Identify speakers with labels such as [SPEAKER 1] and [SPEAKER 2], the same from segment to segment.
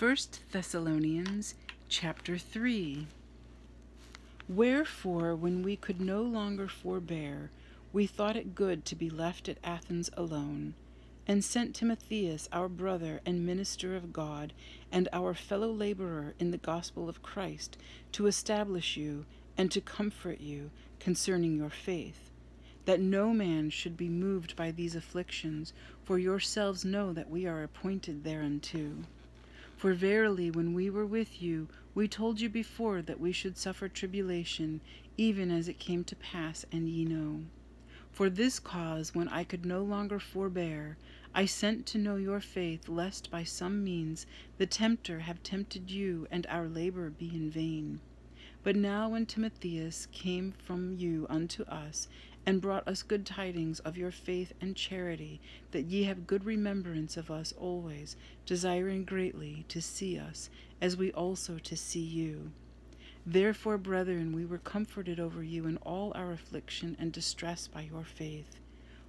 [SPEAKER 1] 1 Thessalonians chapter 3 Wherefore, when we could no longer forbear, we thought it good to be left at Athens alone, and sent Timotheus, our brother and minister of God, and our fellow laborer in the gospel of Christ, to establish you and to comfort you concerning your faith, that no man should be moved by these afflictions, for yourselves know that we are appointed thereunto. For verily, when we were with you, we told you before that we should suffer tribulation, even as it came to pass, and ye know. For this cause, when I could no longer forbear, I sent to know your faith, lest by some means the tempter have tempted you, and our labor be in vain. But now, when Timotheus came from you unto us, and brought us good tidings of your faith and charity, that ye have good remembrance of us always, desiring greatly to see us, as we also to see you. Therefore, brethren, we were comforted over you in all our affliction and distress by your faith.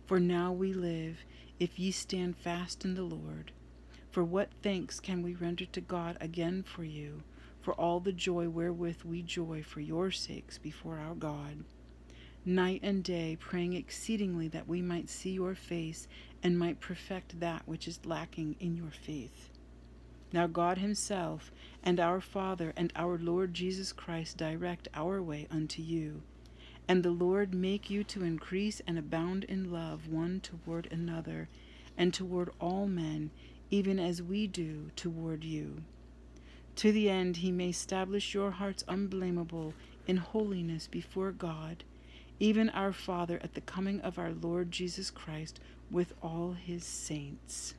[SPEAKER 1] For now we live, if ye stand fast in the Lord. For what thanks can we render to God again for you, for all the joy wherewith we joy for your sakes before our God? night and day, praying exceedingly that we might see your face and might perfect that which is lacking in your faith. Now God Himself and our Father and our Lord Jesus Christ direct our way unto you. And the Lord make you to increase and abound in love one toward another, and toward all men, even as we do toward you. To the end He may establish your hearts unblameable in holiness before God even our Father at the coming of our Lord Jesus Christ with all his saints.